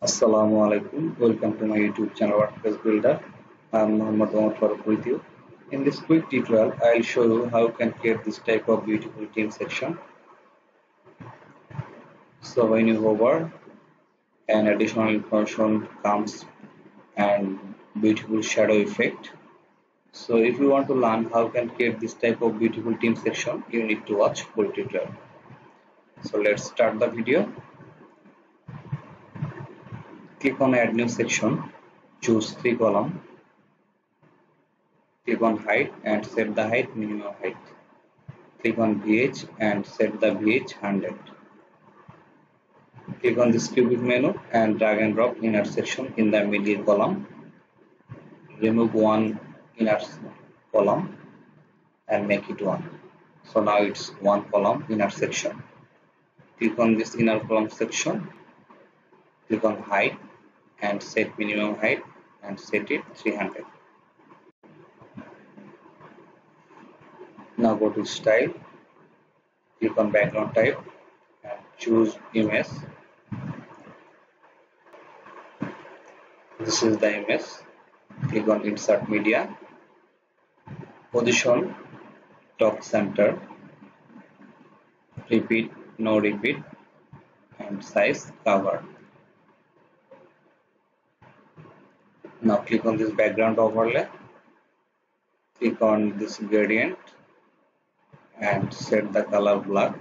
Assalamu alaikum. Welcome to my YouTube channel WordPress Builder. I am Muhammad Omar Farooq with you. In this quick tutorial, I will show you how you can create this type of beautiful team section. So when you hover, an additional information comes and beautiful shadow effect. So if you want to learn how you can create this type of beautiful team section, you need to watch full tutorial. So let's start the video click on add new section choose three column click on height and set the height minimum height. Click on VH and set the VH 100 click on this cubic menu and drag and drop inner section in the middle column. Remove one inner column and make it one. So now it's one column inner section. Click on this inner column section. Click on height and set minimum height and set it 300 now go to style. Click on background type and choose image. This is the image. Click on insert media. Position top center. Repeat no repeat. And size cover now click on this background overlay. Click on this gradient and set the color black.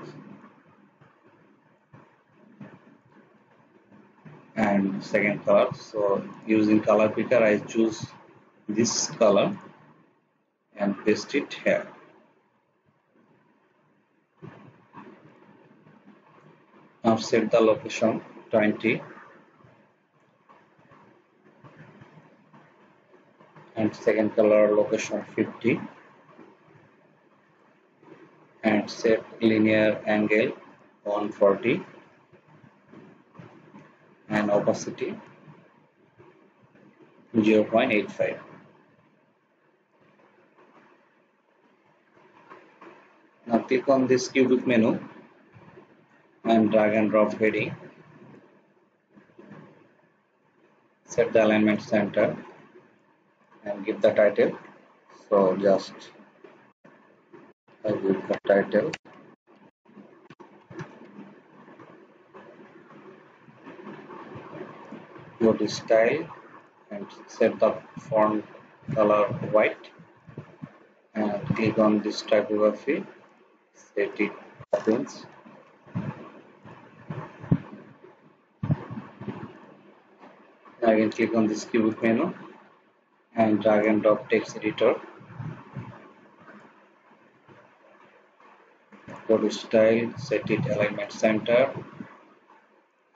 And second color so using color picker I choose this color and paste it here. Now set the location 20 and second color location 50 and set linear angle 140 and opacity 0.85 now click on this cubic menu and drag and drop heading. Set the alignment center and give the title. So just I give the title. Go to style and set the font color white and click on this typography. Set it Open Sans. Again click on this cubic menu and drag and drop text editor go to style set it alignment center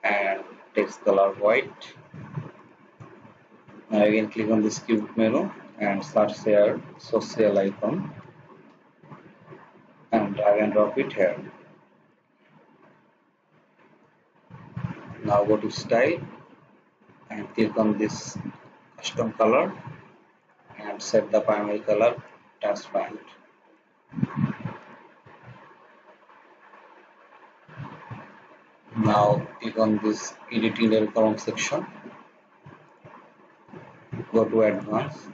and text color white. Now again click on this cube menu and search here social icon and drag and drop it here. Now go to style and click on this custom color and set the primary color transparent. Now click on this edit inner column section. Go to advanced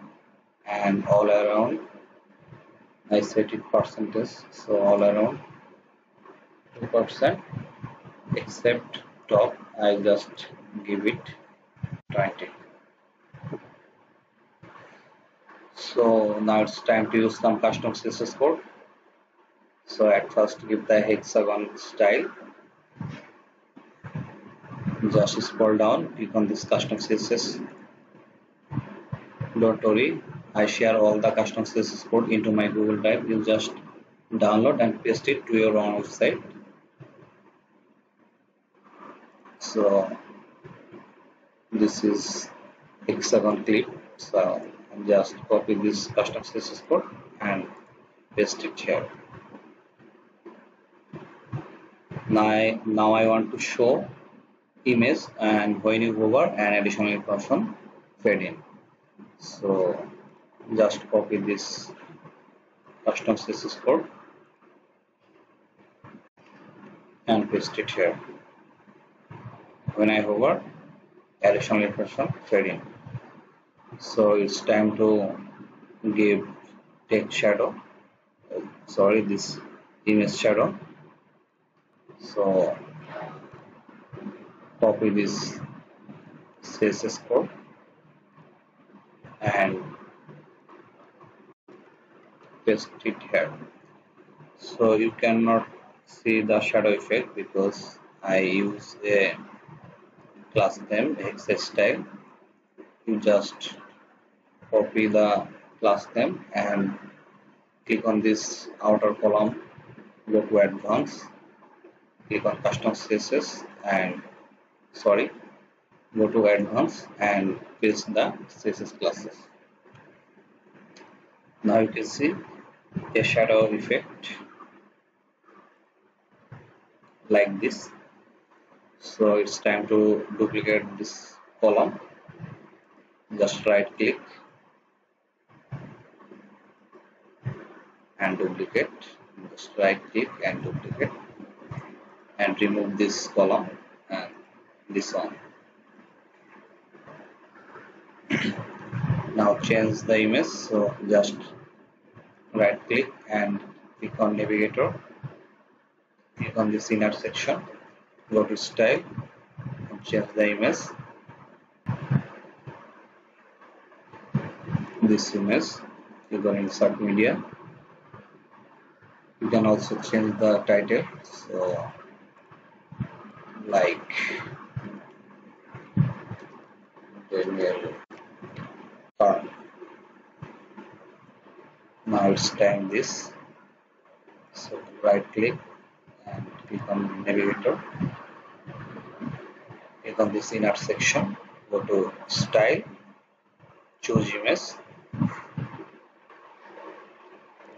and all around I set it percentage so all around 2% except top I just give it 20 so now it's time to use some custom css code. So at first give the hexagon style. Just scroll down click on this custom css don't worry i share all the custom css code into my google drive. You just download and paste it to your own website. So this is hexagon clip. So just copy this custom css code and paste it here. Now I, now I want to show image and when you hover an additional information fade in. So just copy this custom css code and paste it here. When I hover additional information fading so it's time to give text shadow. Sorry this image shadow. So copy this css code and paste it here. So you cannot see the shadow effect because I use a class name XS style. You just copy the class name and click on this outer column go to advanced click on custom css and sorry go to advanced and paste the css classes. Now you can see a shadow effect like this. So it's time to duplicate this column. Just right click and duplicate just right click and duplicate and remove this column and this one now change the image so just right click and click on navigator. Click on this inner section go to style and change the image. This image you can insert media you can also change the title. So like Daniel Carl now it's time this. So right click and click on navigator. Click on this inner section. Go to style. Choose image.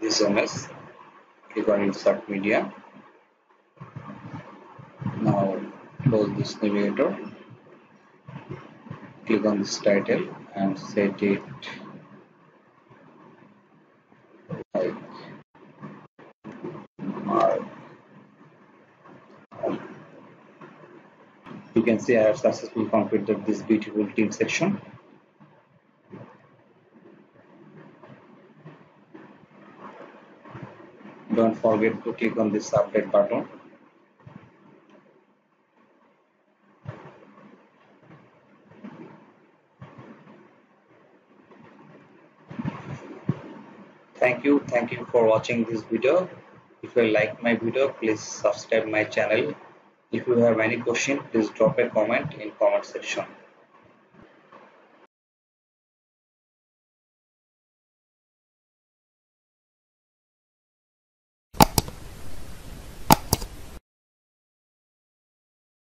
This image click on insert media. Now close this navigator. Click on this title and set it like mark. You can see I have successfully completed this beautiful team section don't forget to click on this update button. Thank you. Thank you for watching this video. If you like my video please subscribe my channel. If you have any question please drop a comment in comment section